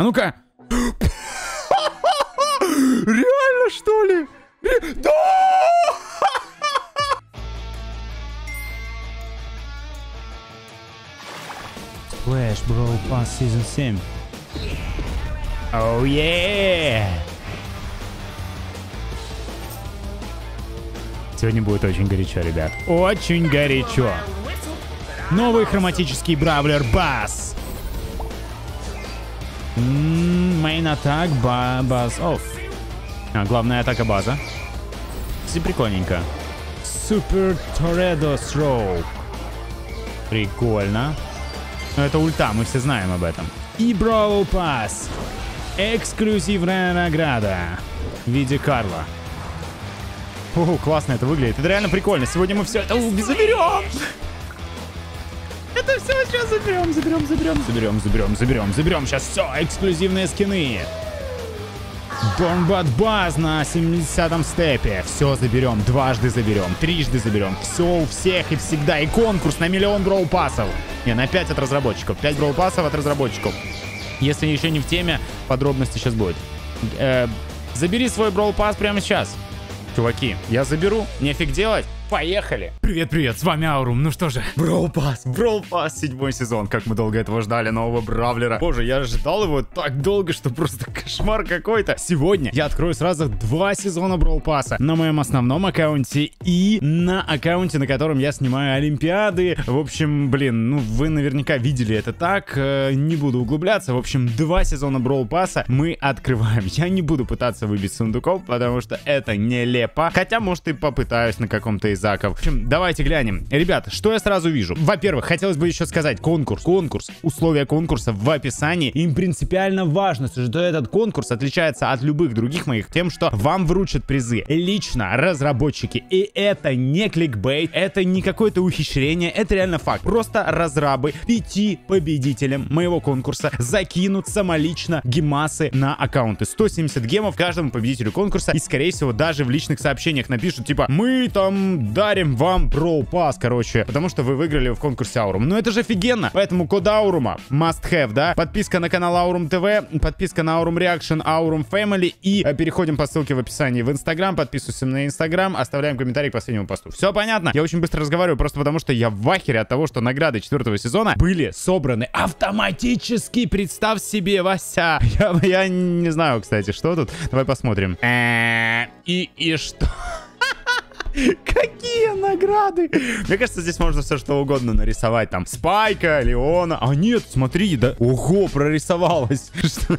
А ну-ка. Реально, что ли? Ре- Да! Splash Brawl Pass Season 7. Oh yeah! Сегодня будет очень горячо, ребят. Очень горячо. Новый хроматический бравлер Бас. Мейн атак, баз офф. А, главная атака база. Все прикольненько. Супер Торедо Throw. Прикольно. Но это ульта, мы все знаем об этом. И Brawl Pass. Эксклюзивная награда. В виде Карла. О, классно это выглядит. Это реально прикольно. Сегодня мы все это заберем. Это все сейчас заберем, заберем, заберем, заберем, заберем, заберем, заберем. Сейчас все, эксклюзивные скины. Бомбат Баз на 70-м степе. Все заберем, дважды заберем, трижды заберем. Все у всех и всегда. И конкурс на миллион броу-пассов. Не, на 5 от разработчиков. 5 броу-пассов от разработчиков. Если еще не в теме, подробности сейчас будет. Э, забери свой броу-пасс прямо сейчас. Чуваки, я заберу, нефиг делать. Поехали! Привет-привет, с вами Аурум. Ну что же, Brawl Pass, Brawl Pass, седьмой сезон. Как мы долго этого ждали, нового Бравлера. Боже, я ждал его так долго, что просто кошмар какой-то. Сегодня я открою сразу два сезона Brawl Pass на моем основном аккаунте и на аккаунте, на котором я снимаю Олимпиады. В общем, блин, ну вы наверняка видели это так, э, не буду углубляться. В общем, два сезона Brawl Pass мы открываем. Я не буду пытаться выбить сундуков, потому что это нелепо. Хотя, может, и попытаюсь на каком-то из заков. В общем, давайте глянем. Ребят, что я сразу вижу? Во-первых, хотелось бы еще сказать, конкурс, конкурс, условия конкурса в описании. Им принципиально важно, что этот конкурс отличается от любых других моих тем, что вам вручат призы лично разработчики. И это не кликбейт, это не какое-то ухищрение, это реально факт. Просто разрабы пяти победителям моего конкурса закинут самолично гемасы на аккаунты. 170 гемов каждому победителю конкурса. И, скорее всего, даже в личных сообщениях напишут, типа, мы там дарим вам Brawl Pass, короче, потому что вы выиграли в конкурсе Аурум. Ну это же офигенно! Поэтому код Аурума must have, да? Подписка на канал Аурум ТВ, подписка на Аурум Reaction, Аурум Family и э, переходим по ссылке в описании в Инстаграм, подписываемся на Инстаграм, оставляем комментарий к последнему посту. Все понятно? Я очень быстро разговариваю, просто потому что я в ахере от того, что награды четвертого сезона были собраны автоматически. Представь себе, Вася. Я, я не знаю, кстати, что тут. Давай посмотрим. Э, И, и что? Какие награды? Мне кажется, здесь можно все что угодно нарисовать. Там Спайка, Леона. А нет, смотри, да. Ого, прорисовалось. Что-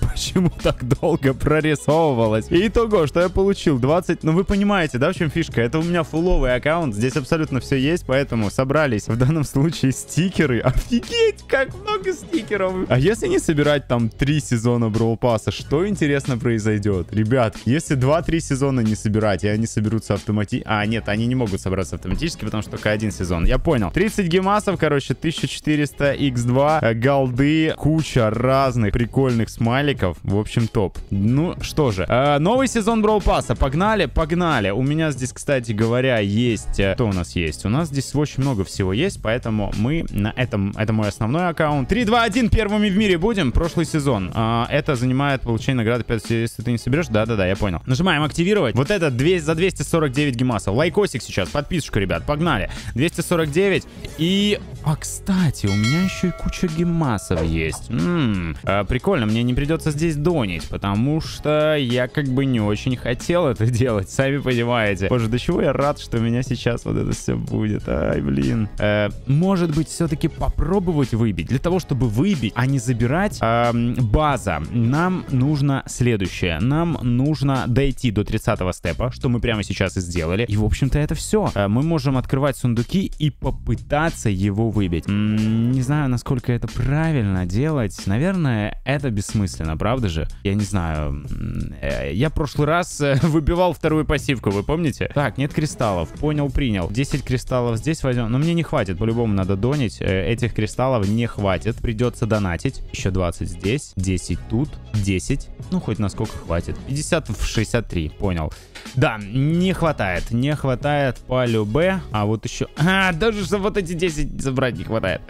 Почему так долго прорисовывалось? И итого, что я получил? 20... Ну вы понимаете, да, в чем фишка? Это у меня фуловый аккаунт. Здесь абсолютно все есть, поэтому собрались в данном случае стикеры. Офигеть, как много стикеров. А если не собирать там три сезона Brawl Пасса, что интересно произойдет? Ребят, если 2-3 сезона не собирать, и они соберутся автоматически... А, нет, они не могут собраться автоматически, потому что только один сезон. Я понял. 30 гемасов, короче, 1400 x2, э, голды, куча разных прикольных смайликов. В общем, топ. Ну, что же. э, новый сезон Brawl Пасса. Погнали, погнали. У меня здесь, кстати говоря, есть... э, Что у нас есть? У нас здесь очень много всего есть, поэтому мы на этом... Это мой основной аккаунт. 3, 2, 1, первыми в мире будем. Прошлый сезон. А, это занимает получение награды 5, если ты не соберешь. Да-да-да, я понял. Нажимаем активировать. Вот это 200, за 249 гемасов. Лайкосик сейчас, подписочку, ребят, погнали. 249. И... А, кстати, у меня еще и куча гемасов есть. М, а, прикольно, мне не придется здесь донатить, потому что я как бы не очень хотел это делать, сами понимаете. Боже, до чего я рад, что у меня сейчас вот это все будет. Ай, блин. Э, может быть, все-таки попробовать выбить. Для того, чтобы выбить, а не забирать эм, Базза, нам нужно следующее. Нам нужно дойти до 30 степа, что мы прямо сейчас и сделали. И, в общем-то, это все. Мы можем открывать сундуки и попытаться его выбить. М, не знаю, насколько это правильно делать. Наверное, это бессмысленно, правда же? Я не знаю. М, э, Я прошлый раз э, выбивал вторую пассивку, вы помните? Так, нет кристаллов. Понял, принял. 10 кристаллов здесь возьмем. Но мне не хватит, по-любому надо донить. Э, Этих кристаллов не хватит. Придется донатить. Еще 20 здесь, 10 тут, 10. Ну, хоть насколько хватит. 50 в 63, понял. Да, не хватает. Не хватает по любе. А вот еще... А, даже что вот эти 10 забрать не хватает.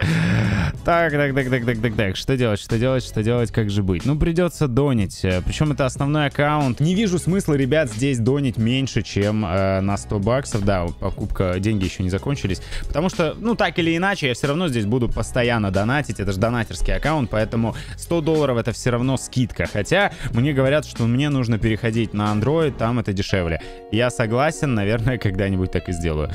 Так, так, так, так, так, так, так. Что делать, что делать, что делать, как же быть? Ну, придется донить. Причем это основной аккаунт. Не вижу смысла, ребят, здесь донить меньше, чем э, на 100 баксов. Да, покупка, деньги еще не закончились. Потому что, ну, так или иначе, я все равно здесь буду постоянно донатить. Это же донатерский аккаунт, поэтому 100 долларов это все равно скидка. Хотя мне говорят, что мне нужно переходить на Android, там это дешевле. Я согласен, наверное, когда-нибудь так и сделаю.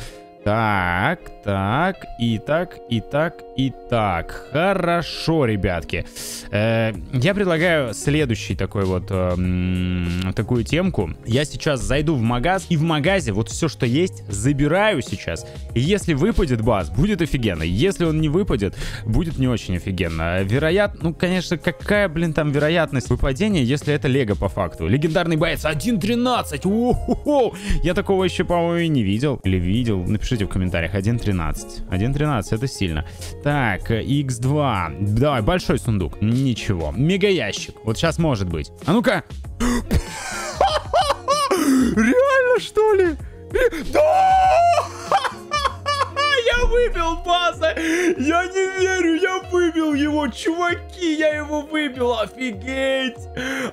Так, так, и так, и так, и так. Хорошо, ребятки. Э, я предлагаю следующий такой вот, э, такую темку. Я сейчас зайду в магаз, и в магазе вот все, что есть, забираю сейчас. И если выпадет баз, будет офигенно. Если он не выпадет, будет не очень офигенно. Вероятно, ну, конечно, какая, блин, там вероятность выпадения, если это лего по факту. Легендарный боец 1.13. Я такого еще, по-моему, не видел. Или видел. Напишите в комментариях. 1.13. 1.13, это сильно. Так, X2. Давай, большой сундук. Ничего. Мега ящик. Вот сейчас может быть. А ну-ка. Реально, что ли? Да! Я выбил база! Я не верю, я выбил его! Чуваки, я его выбил! Офигеть!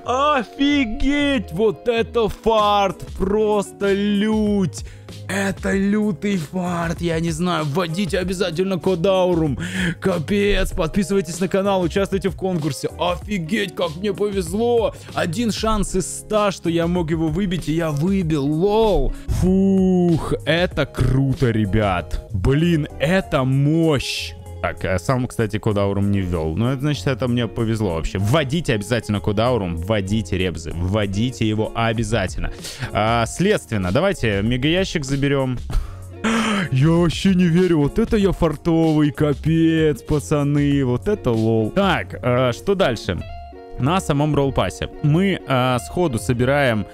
Офигеть! Вот это фарт! Просто лють! Это лютый фарт, я не знаю, вводите обязательно код Аурум. Капец, подписывайтесь на канал, участвуйте в конкурсе. Офигеть, как мне повезло. Один шанс из ста, что я мог его выбить, и я выбил, lol. Фух, это круто, ребят. Блин, это мощь. Так, э, сам, кстати, код Аурум не ввел. Ну, это значит, это мне повезло вообще. Вводите обязательно код Аурум, вводите ребзы, вводите его обязательно. А, следственно, давайте мегаящик заберем. Я вообще не верю, вот это я фартовый, капец, пацаны, вот это лол. Так, а, что дальше? На самом ролл-пассе мы а, сходу собираем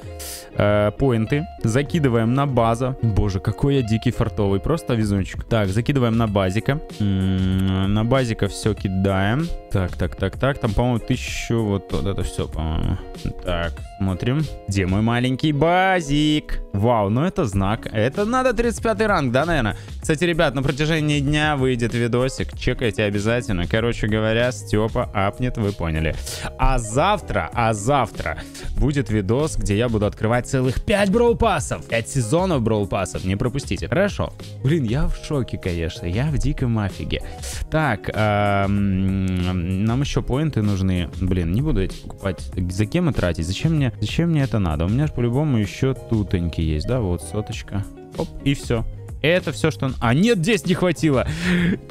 э, поинты, закидываем на база. Боже, какой я дикий фартовый, просто везунчик. Так, закидываем на базика. М -м, на базика все кидаем. Так, так, так, так, там, по-моему, тысячу, вот, вот это все, по-моему. Так, смотрим. Где мой маленький базик? Вау, ну это знак. Это надо 35 ранг, да, наверное? Кстати, ребят, на протяжении дня выйдет видосик, чекайте обязательно. Короче говоря, Степа апнет, вы поняли. А завтра, а завтра будет видос, где я буду открывать целых 5 броу-пассов. 5 сезонов броу-пассов, не пропустите. Хорошо. Блин, я в шоке, конечно. Я в диком афиге. Так, эм, нам еще поинты нужны. Блин, не буду эти покупать. За кем и тратить? Зачем мне, зачем мне это надо? У меня же по-любому еще тутоньки есть, да? Вот, соточка. Оп, и все. Это все, что... А, нет, здесь не хватило.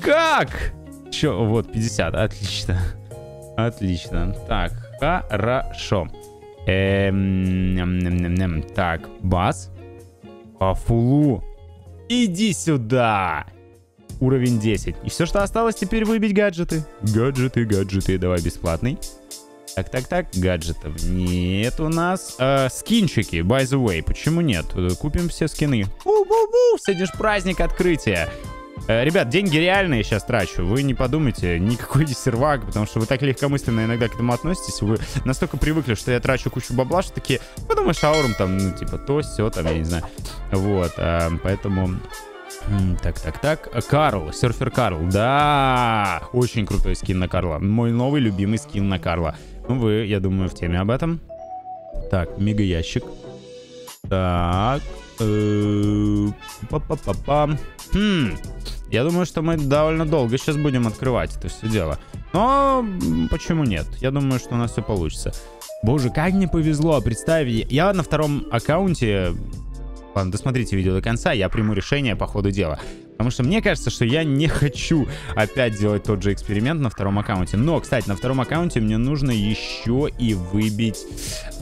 Как? Че, вот, 50. Отлично. Отлично. Так, хорошо. Эм, так, бас. По фулу. Иди сюда. Уровень 10. И все, что осталось, теперь выбить гаджеты. Гаджеты, гаджеты. Давай бесплатный. Так, так, так, гаджетов нет у нас. Э, скинчики, by the way, почему нет? Купим все скины. Бу-бу-бу, сегодня праздник открытия. Э, ребят, деньги реальные сейчас трачу. Вы не подумайте, никакой не сервак, потому что вы так легкомысленно иногда к этому относитесь. Вы настолько привыкли, что я трачу кучу бабла, что такие, подумаешь, аурум там, ну, типа, то, все, там, я не знаю. Вот, э, поэтому... Так, так, так. Карл, серфер Карл. Да, очень крутой скин на Карла. Мой новый любимый скин на Карла. Ну, вы, я думаю, в теме об этом. Так, мега ящик. Так. Э, па-па-па-па. Хм. Я думаю, что мы довольно долго сейчас будем открывать это все дело. Но почему нет? Я думаю, что у нас все получится. Боже, как мне повезло. Представь, я на втором аккаунте... Ладно, досмотрите видео до конца, я приму решение по ходу дела. Потому что мне кажется, что я не хочу опять делать тот же эксперимент на втором аккаунте. Но, кстати, на втором аккаунте мне нужно еще и выбить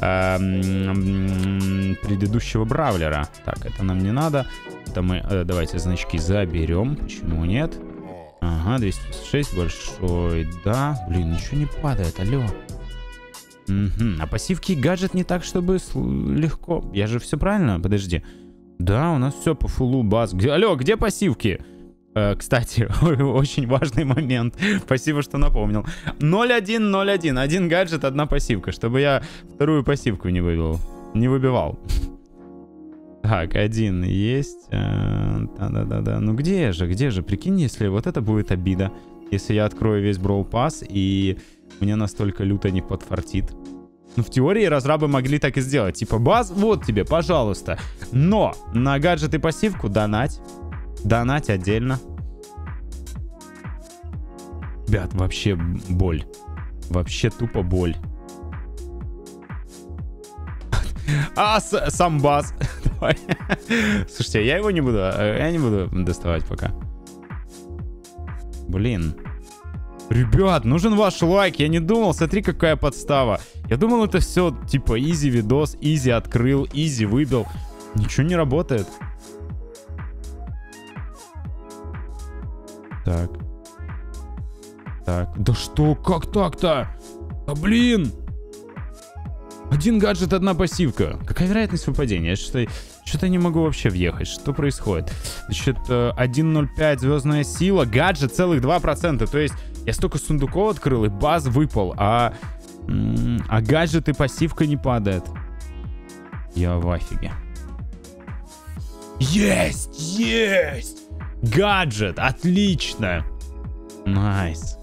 эм, предыдущего бравлера. Так, это нам не надо. Это мы, э, давайте значки заберем. Почему нет? Ага, 206 большой. Да, блин, ничего не падает, алло. Угу. А пассивки гаджет не так, чтобы легко. Я же все правильно? Подожди. Да, у нас все по фулу баз. Где, алло, где пассивки? Э, кстати, очень важный момент. Спасибо, что напомнил. 0-1-0-1. Один гаджет, одна пассивка. Чтобы я вторую пассивку не выбил. Не выбивал. Так, один есть. Э, Да-да-да-да. Ну где же, где же? Прикинь, если вот это будет обида. Если я открою весь Brawl Pass и мне настолько люто не подфартит. Ну, в теории разрабы могли так и сделать. Типа, баз, вот тебе, пожалуйста. Но на гаджеты пассивку донать. Донать отдельно. Ребят, вообще боль. Вообще тупо боль. А, сам бас. Давай. Слушайте, я его не буду, э, я не буду доставать пока. Блин. Ребят, нужен ваш лайк. Я не думал, смотри, какая подстава. Я думал, это все типа easy видос, easy открыл, easy выбил. Ничего не работает. Так. Так. Да что, как так-то? Да блин! Один гаджет, одна пассивка. Какая вероятность выпадения? Я что-то что не могу вообще въехать. Что происходит? Значит, э, 1.05 звездная сила, гаджет целых 2%. То есть я столько сундуков открыл, и Базз выпал, а, а гаджет и пассивка не падает. Я в афиге. Есть! Есть! Гаджет! Отлично! Nice.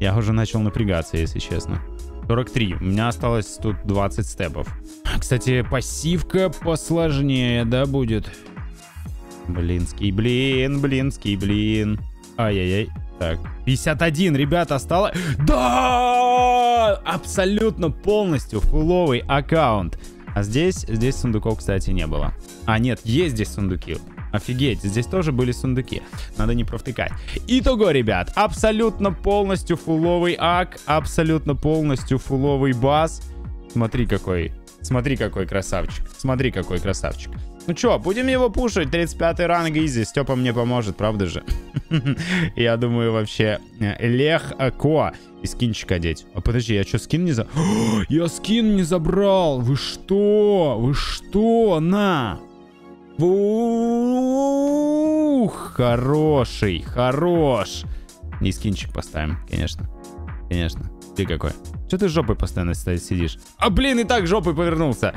Я уже начал напрягаться, если честно. 43. У меня осталось тут 20 степов. Кстати, пассивка посложнее, да, будет? Блинский блин, блинский блин. Ай-яй-яй. Так, 51, ребята, осталось... Да! Абсолютно полностью фуловый аккаунт. А здесь, здесь сундуков, кстати, не было. А, нет, есть здесь сундуки. Офигеть, здесь тоже были сундуки. Надо не провтыкать. Итого, ребят, абсолютно полностью фуловый ак, абсолютно полностью фуловый бас. Смотри какой, смотри какой красавчик, смотри какой красавчик. Ну чё, будем его пушить, 35 ранг изи, Степа мне поможет, правда же? Я думаю, вообще, э, Лех Ко и скинчик одеть. А подожди, я что, скин не за... Я скин не забрал! Вы что? Вы что? На! Ух, хороший, хорош. И скинчик поставим, конечно. Конечно. Ты какой? Что ты жопой постоянно сидишь? А, блин, и так жопой повернулся.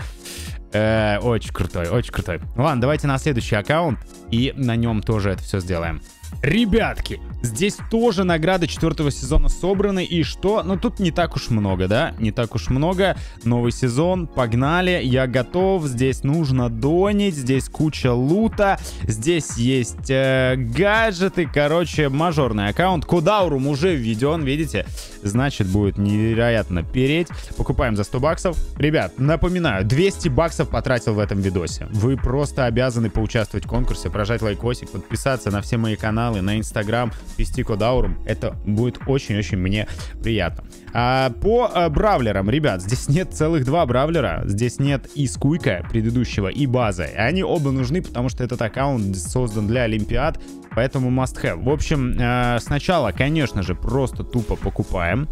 Э, очень крутой, очень крутой. Ладно, давайте на следующий аккаунт. И на нем тоже это все сделаем. Ребятки, здесь тоже награды четвертого сезона собраны. И что? Ну, тут не так уж много, да? Не так уж много. Новый сезон, погнали. Я готов. Здесь нужно донить. Здесь куча лута. Здесь есть э, гаджеты. Короче, мажорный аккаунт. Кудаурум уже введен, видите? Значит, будет невероятно переть. Покупаем за 100 баксов. Ребят, напоминаю, 200 баксов потратил в этом видосе. Вы просто обязаны поучаствовать в конкурсе, прожать лайкосик, подписаться на все мои каналы, на инстаграм, вести код Аурум. Это будет очень-очень мне приятно. А, по а, бравлерам, ребят, здесь нет целых два бравлера. Здесь нет и скуйка предыдущего, и базы. Они оба нужны, потому что этот аккаунт создан для Олимпиад, поэтому must have. В общем, а, сначала, конечно же, просто тупо покупаем.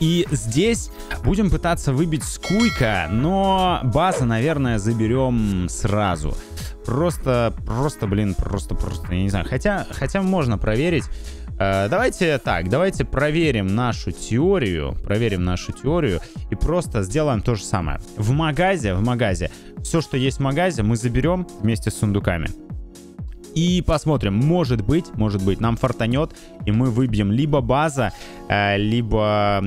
И здесь будем пытаться выбить скуйка, но база, наверное, заберем сразу. Просто, просто, блин, просто, просто, я не знаю. Хотя, хотя можно проверить. Э, давайте так, давайте проверим нашу теорию, проверим нашу теорию и просто сделаем то же самое. В магазе, в магазе, все, что есть в магазе, мы заберем вместе с сундуками. И посмотрим, может быть, может быть, нам фартанет, и мы выбьем либо база, э, либо,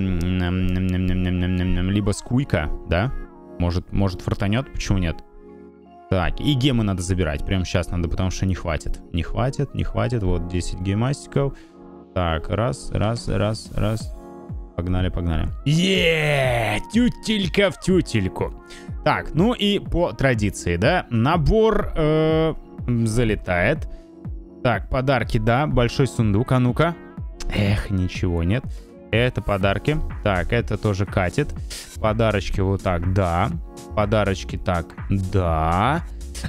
либо скуйка, да? Может, может фартанет, почему нет? Так, и гемы надо забирать, прямо сейчас надо, потому что не хватит. Не хватит, не хватит, вот 10 геймастиков. Так, раз, раз, раз, раз. Погнали, погнали. Еее, тютелька в тютельку. Так, ну и по традиции, да, набор э, залетает. Так, подарки, да, большой сундук, а ну-ка. Эх, ничего нет. Это подарки. Так, это тоже катит. Подарочки вот так, да. Подарочки так, да.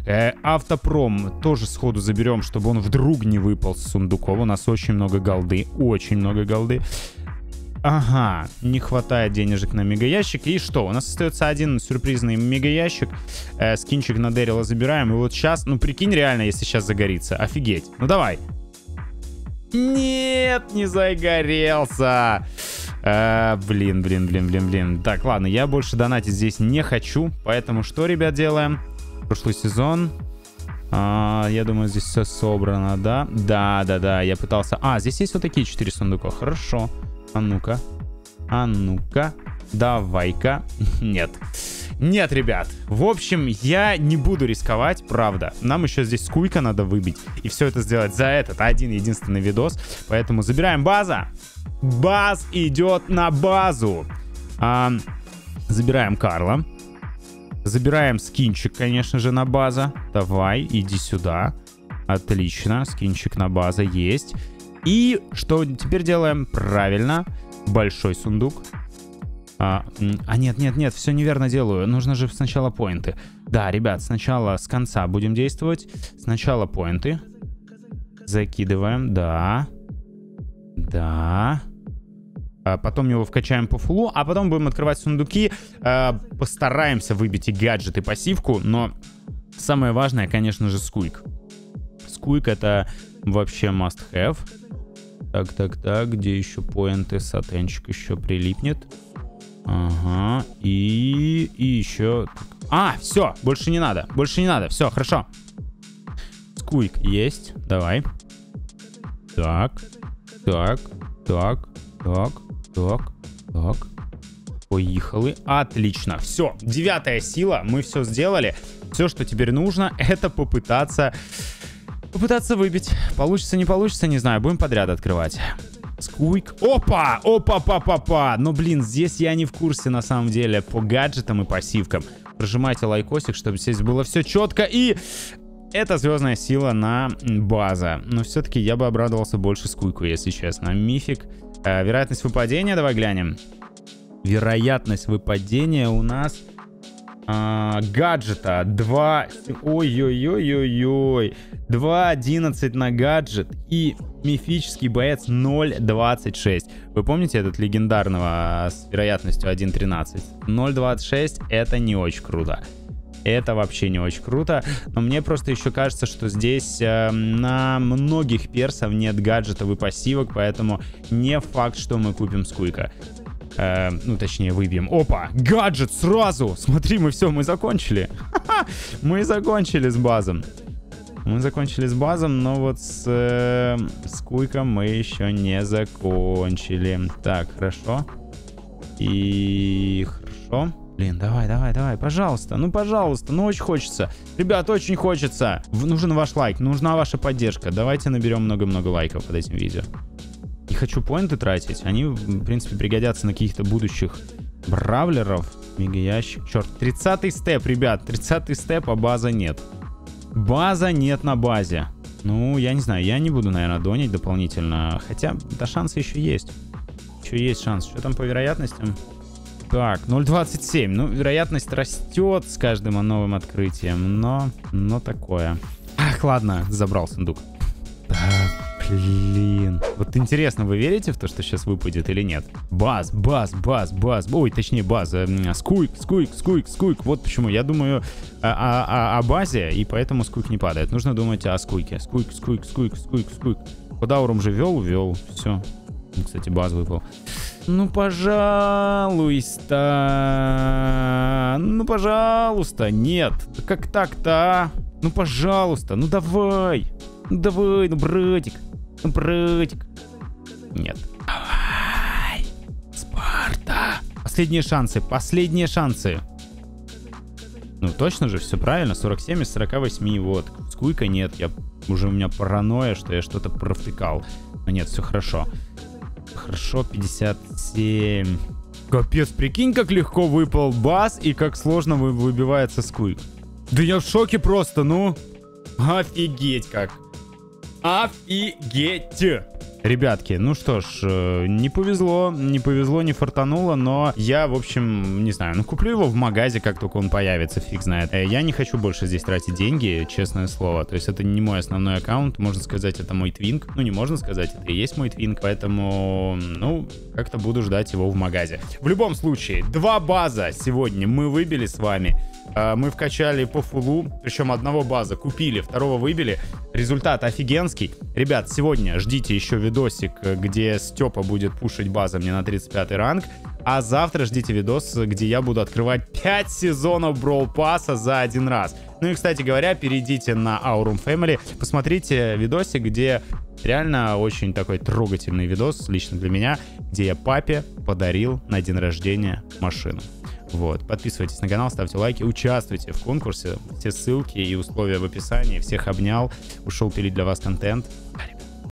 Э, автопром тоже сходу заберем, чтобы он вдруг не выпал с сундуков. У нас очень много голды, очень много голды. Ага, не хватает денежек на мегаящик. И что? У нас остается один сюрпризный мегаящик. Э, скинчик на Дэрила забираем. И вот сейчас, ну прикинь реально, если сейчас загорится. Офигеть. Ну давай. Нет, не загорелся. А, блин, блин, блин, блин, блин. Так, ладно, я больше донатить здесь не хочу. Поэтому что, ребят, делаем? Прошлый сезон. А, я думаю, здесь все собрано, да? Да, да, да, я пытался... А, здесь есть вот такие четыре сундука. Хорошо. А ну-ка. А ну-ка. Давай-ка. Нет. Нет, ребят. В общем, я не буду рисковать, правда. Нам еще здесь скуйка надо выбить. И все это сделать за этот один единственный видос. Поэтому забираем база. Баз идет на базу. А, забираем Карла. Забираем скинчик, конечно же, на база. Давай, иди сюда. Отлично, скинчик на база есть. И что теперь делаем? Правильно, большой сундук. А, а нет, нет, нет, все неверно делаю. Нужно же сначала поинты. Да, ребят, сначала с конца будем действовать. Сначала поинты. Закидываем, да. Да. А потом его вкачаем по фулу, а потом будем открывать сундуки. А, постараемся выбить и гаджет, и пассивку, но самое важное, конечно же, скуйк. Скуйк это вообще must have. Так, так, так, где еще поинты? Сатенчик еще прилипнет. Ага, и, и еще... А, все, больше не надо, больше не надо, все, хорошо. Скуйк есть, давай. Так, так, так, так, так, так. Поехали. Отлично. Все. Девятая сила. Мы все сделали. Все, что теперь нужно, это попытаться... Попытаться выбить. Получится, не получится, не знаю. Будем подряд открывать. Сквик. Опа! Опа, па, па, па. Но, блин, здесь я не в курсе, на самом деле, по гаджетам и пассивкам. Прожимайте лайкосик, чтобы здесь было все четко. И это звездная сила на база. Но все-таки я бы обрадовался больше скуйку, если честно. Мифик. Э, вероятность выпадения, давай глянем. Вероятность выпадения у нас а, гаджета 2... Ой-ой-ой-ой-ой. 2.11 на гаджет и мифический боец 0.26. Вы помните этот легендарного с вероятностью 1.13? 0.26 это не очень круто. Это вообще не очень круто. Но мне просто еще кажется, что здесь э, на многих персов нет гаджетов и пассивок, поэтому не факт, что мы купим скуйка. Э, ну, точнее, выбьем. Опа! Гаджет сразу! Смотри, мы все, мы закончили. мы закончили с базом. Мы закончили с базом, но вот с, э, с куйком мы еще не закончили. Так, хорошо. И хорошо. Блин, давай, давай, давай, пожалуйста, ну пожалуйста, ну очень хочется. Ребят, очень хочется. В, нужен ваш лайк, нужна ваша поддержка. Давайте наберем много-много лайков под этим видео. Хочу поинты тратить. Они, в принципе, пригодятся на каких-то будущих бравлеров. Мега ящик. Черт, 30 степ, ребят. 30 степ, а база нет. База нет на базе. Ну, я не знаю, я не буду, наверное, донить дополнительно. Хотя, да, шансы еще есть. Еще есть шанс. Что там по вероятностям? Так, 0.27. Ну, вероятность растет с каждым новым открытием, но, но такое. Ах, ладно, забрал сундук. Так, Блин. Вот интересно, вы верите в то, что сейчас выпадет или нет? Баз, баз, баз, баз. Ой, точнее, баз. Э, скуйк, скуйк, скуйк, скуйк. Вот почему. Я думаю о, о, о базе, и поэтому скуйк не падает. Нужно думать о скуйке. Скуйк, скуйк, скуйк, скуйк, скуйк. Куда уром же вел, вел. Все. Кстати, баз выпал. Ну, пожалуйста. Ну, пожалуйста. Нет. Как так-то, а? Ну, пожалуйста. Ну, давай. Ну, давай, ну, братик. Братик. Нет. Давай. Спарта. Последние шансы, последние шансы. Ну, точно же, все правильно. 47 из 48, вот. Скуйка нет, я уже у меня паранойя, что я что-то провтыкал. Но нет, все хорошо. Хорошо, 57. Капец, прикинь, как легко выпал бас и как сложно вы выбивается скуйк. Да я в шоке просто, ну. Офигеть как. Офигеть! Ребятки, ну что ж, э, не повезло, не повезло, не фартануло, но я, в общем, не знаю, ну куплю его в магазе, как только он появится, фиг знает. Э, я не хочу больше здесь тратить деньги, честное слово, то есть это не мой основной аккаунт, можно сказать, это мой твинк, ну не можно сказать, это и есть мой твинк, поэтому, ну, как-то буду ждать его в магазе. В любом случае, два база сегодня мы выбили с вами. Э, мы вкачали по фулу, причем одного база купили, второго выбили. Результат офигенский. Ребят, сегодня ждите еще видосик, где Степа будет пушить база мне на 35 ранг. А завтра ждите видос, где я буду открывать 5 сезонов Brawl Pass за один раз. Ну и, кстати говоря, перейдите на Aurum Family, посмотрите видосик, где реально очень такой трогательный видос, лично для меня, где я папе подарил на день рождения машину. Вот. Подписывайтесь на канал, ставьте лайки, участвуйте в конкурсе. Все ссылки и условия в описании. Всех обнял. Ушел пилить для вас контент. Арик.